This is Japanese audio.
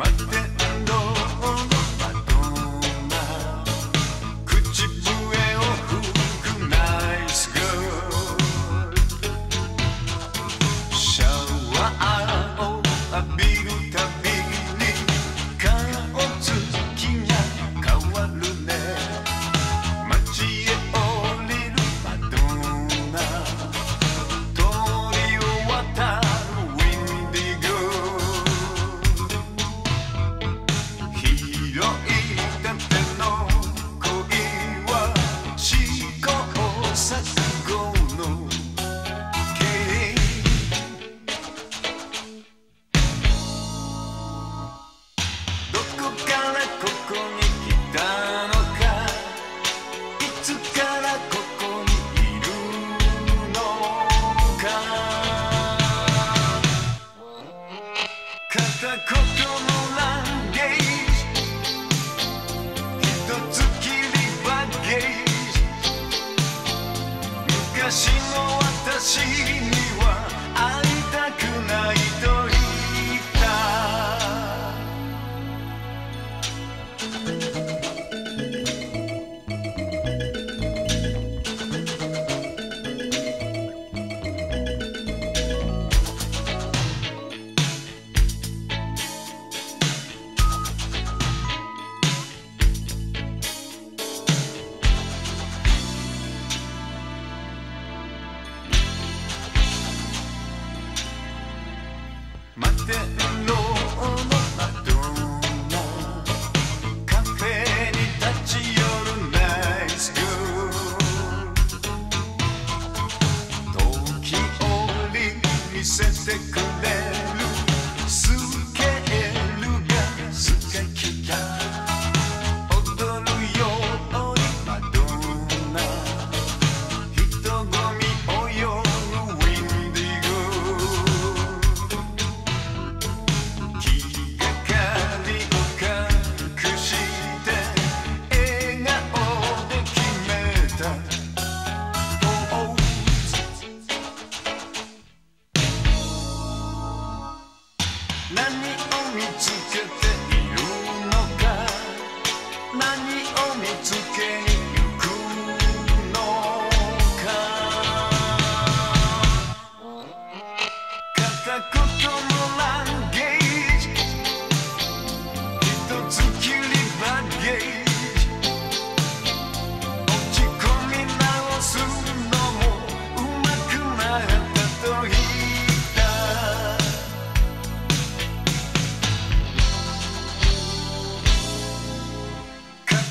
Mate 昔の sense it could 何を見つけているのか。何を見つけ